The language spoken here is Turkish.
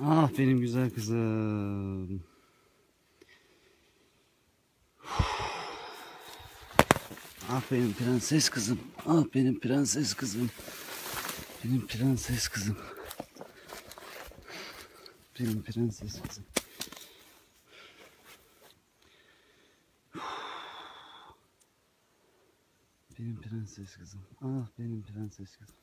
Ah benim güzel kızım. Ah benim prenses kızım. Ah benim prenses kızım. Benim prenses kızım. Benim prenses kızım. Benim prenses kızım. Ah benim prenses kızım.